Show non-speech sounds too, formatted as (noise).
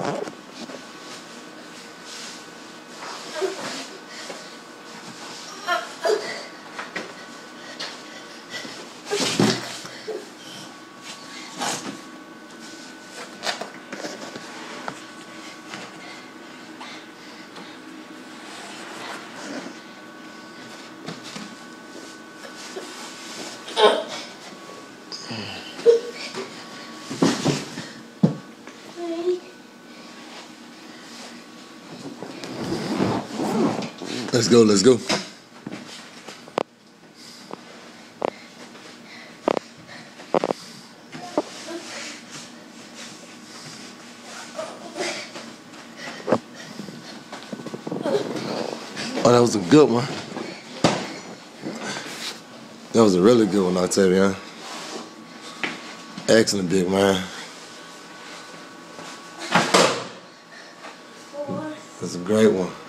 Mm. (laughs) Let's go, let's go. Oh, that was a good one. That was a really good one, I tell Altaveon. Excellent, big man. That's a great one.